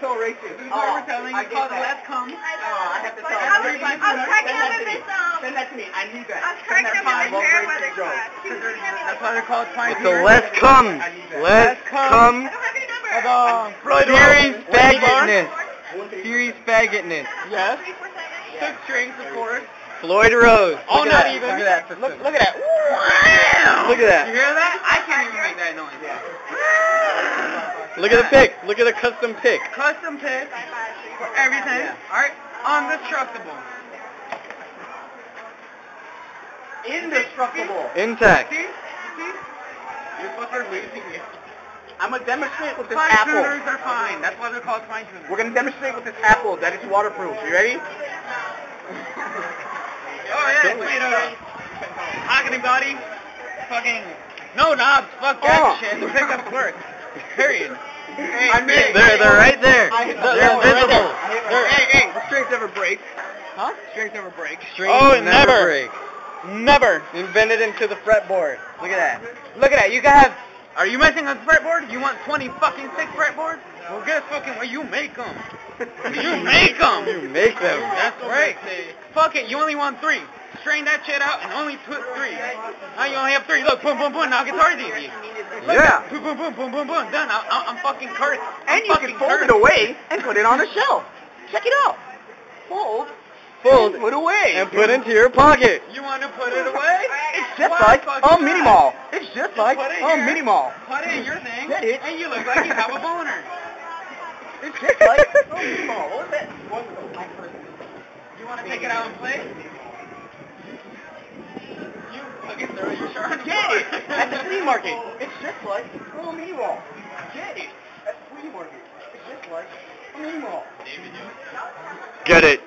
so racist. This is what telling I you. get Called that. Let's Come. Oh, I have to tell I was- you. I was cracking Send up that in to this, me. um, Send that to me. I need that. I was Send cracking up in this fair weather the joke. class. She was looking at me That's why they're called Fine It's a Peter. let's come. I. Let's come. come. I don't have your number. Hold on. Serious faggotness. Serious faggotness. Yes. Three, four, seven. Six strings, of course. Floyd Rose. Oh, not that. even. Look at that. Look, look at that. Wow. Look at that. You hear that? I can't even make that noise. Look at the pick. Look at the custom pick. Custom pick for everything. All right. Undestructible. Indestructible. Intact. See? See? You fucker losing me. I'm gonna demonstrate with this Fine apple. tuners are fine. That's why they're called fine tuners. We're gonna demonstrate with this apple that it's waterproof. You ready? Oh yeah, it's made of mahogany body. Fucking no knobs. Fuck that Oh. shit. The pickups work. Period. Hey, I made- They're, they're right there. I They're they're right invisible. there. I hit my- They're- hey, hey. The strings never break. Huh? Strings never break. Strings Oh, never. break. Never. Invented into the fretboard. Look at that. Look at that. You can have. Are you messing on fretboard? You want 20 fucking six fretboards? Well, guess fucking what? You make them. You make them. You make them. That's right. Fuck it. You only want three. Strain that shit out and only put three. Now you only have three. Look, boom, boom, boom. Now guitar's easy. Look, Yeah. Boom, boom, boom, boom, boom, boom. Done. I, I, I'm fucking cursed. I'm And you can fold cursed. it away and put it on a shelf. Check it out. Fold. Fold and put away. and put into your pocket. You want to put it away? It's just Why like fucking a mini mall. It's just like put it a here. mini mall. Put it in your thing, Get it. and you look like you have a boner. It's just like a mini mall. What's that? You want to take it out and play? You fucking throw your shirt on the Get it at the flea market. It's just like a mini mall. Get it at the flea market. It's just like a mini mall. David, you- Get it.